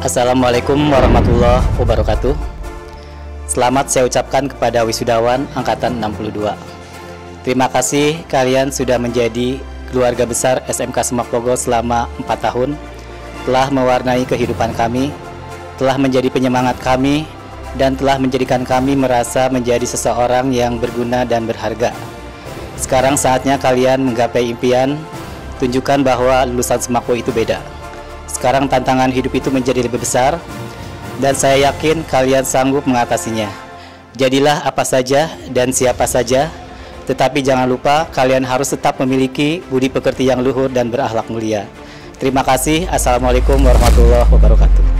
Assalamualaikum warahmatullahi wabarakatuh. Selamat saya ucapkan kepada wisudawan angkatan 62. Terima kasih kalian sudah menjadi keluarga besar SMK Semak Bogor selama 4 tahun. Telah mewarnai kehidupan kami, telah menjadi penyemangat kami, dan telah menjadikan kami merasa menjadi seseorang yang berguna dan berharga. Sekarang saatnya kalian menggapai impian, tunjukkan bahwa lulusan Semakwo itu beda. Sekarang tantangan hidup itu menjadi lebih besar, dan saya yakin kalian sanggup mengatasinya. Jadilah apa saja dan siapa saja, tetapi jangan lupa kalian harus tetap memiliki budi pekerti yang luhur dan berakhlak mulia. Terima kasih. Assalamualaikum warahmatullahi wabarakatuh.